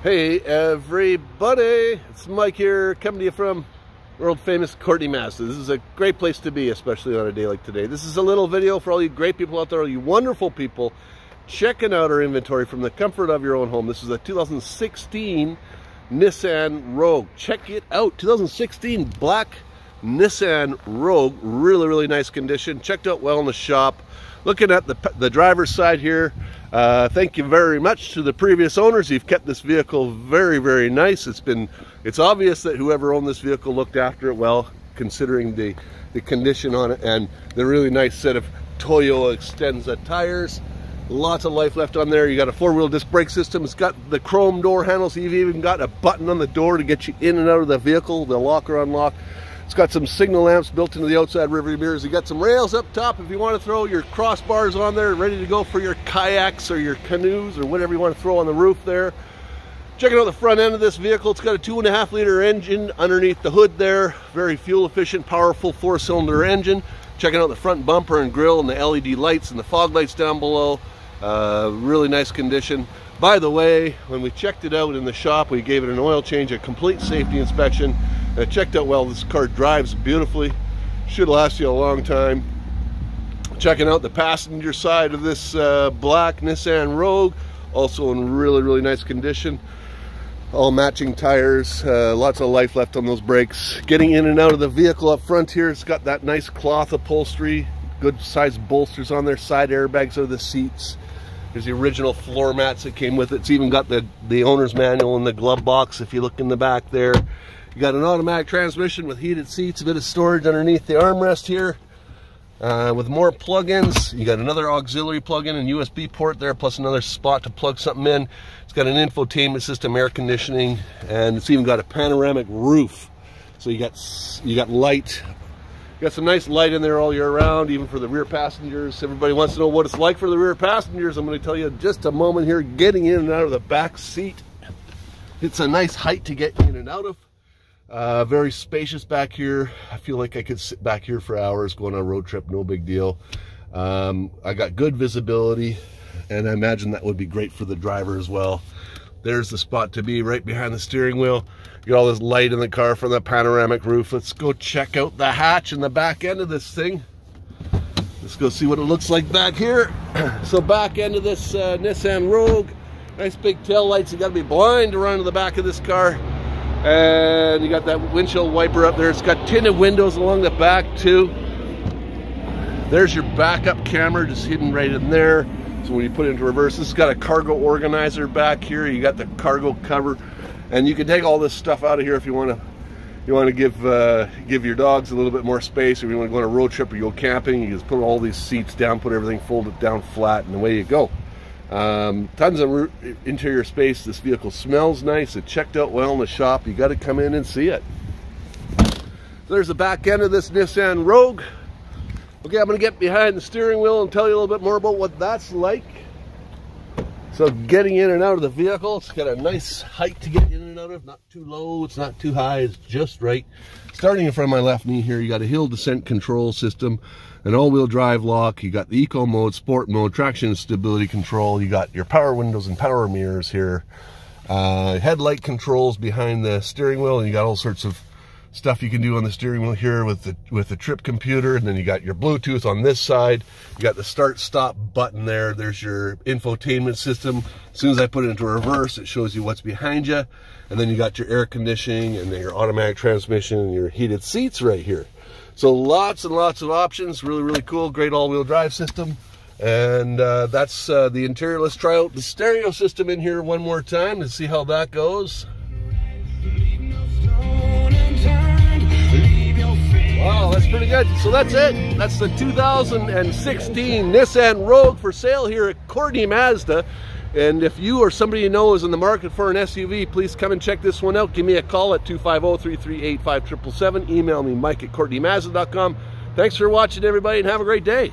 Hey everybody, it's Mike here coming to you from world famous Courtenay, Mazda. This is a great place to be, especially on a day like today. This is a little video for all you great people out there, all you wonderful people checking out our inventory from the comfort of your own home. This is a 2016 Nissan Rogue. Check it out, 2016 black Nissan Rogue, really, really nice condition. Checked out well in the shop. Looking at the, the driver's side here, uh, thank you very much to the previous owners. You've kept this vehicle very, very nice. It's been, it's obvious that whoever owned this vehicle looked after it well, considering the, the condition on it and the really nice set of Toyo Extensa tires. Lots of life left on there. You got a four-wheel disc brake system. It's got the chrome door handles. You've even got a button on the door to get you in and out of the vehicle, the locker unlock. It's got some signal lamps built into the outside river mirrors. You got some rails up top if you want to throw your crossbars on there, ready to go for your kayaks or your canoes or whatever you want to throw on the roof there. Checking out the front end of this vehicle, it's got a two and a half liter engine underneath the hood there. Very fuel efficient, powerful four cylinder engine. Checking out the front bumper and grill and the LED lights and the fog lights down below. Uh, really nice condition. By the way, when we checked it out in the shop, we gave it an oil change, a complete safety inspection. I checked out well, this car drives beautifully. Should last you a long time. Checking out the passenger side of this uh, black Nissan Rogue, also in really, really nice condition. All matching tires, uh, lots of life left on those brakes. Getting in and out of the vehicle up front here, it's got that nice cloth upholstery, good sized bolsters on there, side airbags are the seats. There's the original floor mats that came with it. It's even got the, the owner's manual in the glove box if you look in the back there. You got an automatic transmission with heated seats, a bit of storage underneath the armrest here. Uh, with more plugins, you got another auxiliary plug-in and USB port there, plus another spot to plug something in. It's got an infotainment system, air conditioning, and it's even got a panoramic roof. So you got you got light. You got some nice light in there all year round, even for the rear passengers. Everybody wants to know what it's like for the rear passengers. I'm going to tell you just a moment here, getting in and out of the back seat. It's a nice height to get in and out of. Uh, very spacious back here. I feel like I could sit back here for hours going on a road trip, no big deal. Um, I got good visibility and I imagine that would be great for the driver as well. There's the spot to be right behind the steering wheel. Got all this light in the car from the panoramic roof. Let's go check out the hatch in the back end of this thing. Let's go see what it looks like back here. so back end of this uh, Nissan Rogue. Nice big tail lights. You got to be blind to run to the back of this car. And you got that windshield wiper up there. It's got tinted windows along the back too. There's your backup camera just hidden right in there. So when you put it into reverse, this has got a cargo organizer back here. You got the cargo cover. And you can take all this stuff out of here if you want to you want to give uh, give your dogs a little bit more space, or you want to go on a road trip or you go camping, you just put all these seats down, put everything folded down flat, and away you go. Um, tons of interior space. This vehicle smells nice. It checked out well in the shop. You got to come in and see it. There's the back end of this Nissan Rogue. Okay, I'm going to get behind the steering wheel and tell you a little bit more about what that's like. So getting in and out of the vehicle, it's got a nice height to get in and out of. Not too low, it's not too high, it's just right. Starting in front of my left knee here, you got a hill descent control system an all-wheel drive lock, you got the eco mode, sport mode, traction stability control, you got your power windows and power mirrors here, uh, headlight controls behind the steering wheel, and you got all sorts of stuff you can do on the steering wheel here with the with the trip computer and then you got your bluetooth on this side you got the start stop button there there's your infotainment system as soon as i put it into reverse it shows you what's behind you and then you got your air conditioning and then your automatic transmission and your heated seats right here so lots and lots of options. Really, really cool. Great all-wheel drive system. And uh, that's uh, the interior. Let's try out the stereo system in here one more time to see how that goes. Wow, that's pretty good. So that's it. That's the 2016 Nissan Rogue for sale here at Courtenay Mazda. And if you or somebody you know is in the market for an SUV, please come and check this one out. Give me a call at 250-338-5777. Email me, mike at courtenaymazda.com. Thanks for watching, everybody, and have a great day.